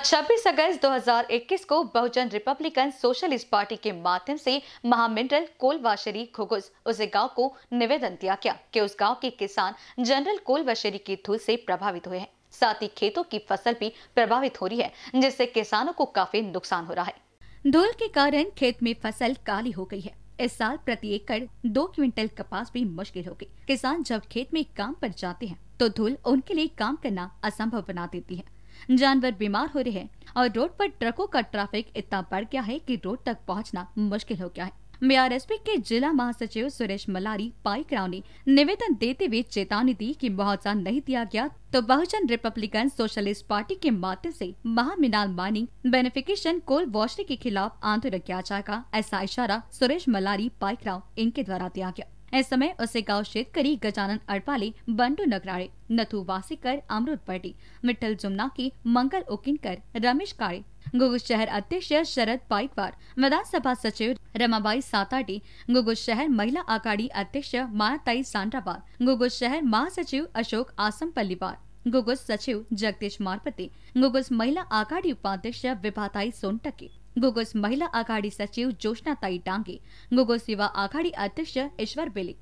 आज 26 अगस्त 2021 को बहुजन Republican socialist party के माध्यम से महामिनरल कोलवाशरी खुगुस उस गाँव को निवेदन दिया गया कि उस गाँव के किसान जनरल कोलवाशरी की धूल से प्रभावित हुए हैं। साथ ही खेतों की फ़सल भी प्रभावित हो रही है, जिससे किसानों को काफ़ी नुकसान हो रहा है। धूल के कारण खेत में फ़सल काली हो गई है। इस साल प्रति एकड़ दो क्विंटल कपास भी मुश्किल हो गई। किसान जब खेत में काम पर जाते हैं तो धूल उनके लिए काम करना असंभव बना देती है। जानवर बीमार हो रहे हैं और रोड पर ट्रकों का ट्रैफ़िक इतना बढ़ गया है कि रोड तक पहुँचना मुश्किल हो गया है। बीआरएसपी के जिला महासचिव सुरेश मलारी पाइक राव ने निवेदन देते हुए चेतावनी दी कि मुआवजा नहीं दिया गया तो बहुजन रिपब्लिकन सोशलिस्ट पार्टी के माध्यम से महामिनाल माइनिंग बेनिफिकेशन कोल वॉशरी के खिलाफ आंदोलन किया जाएगा, ऐसा इशारा सुरेश मलारी पाइक राव इनके द्वारा दिया गया। इस समय उसे गाँव शेतकरी गजानन अड़पाले बंडू नगराड़े, नथु वासीकर अमृत पटी मिठल जुमनाकी मंगल उकिनकर, रमेश काड़े, गुगु शहर अध्यक्ष शरद पाइकवार, विधानसभा सचिव रमाबाई साताडी गुगु शहर महिला अखाड़ी अध्यक्ष मायाताई सांड्रावार गुगु शहर महासचिव अशोक आसम पल्लीवार गुगुस सचिव जगदीश मारपते गुगुस महिला अखाड़ी उपाध्यक्ष विभाताई सोनटके गुगुस महिला आघाडी सचिव जोशना ताई डांगे गुगुस युवा आघाडी अध्यक्ष ईश्वर बेले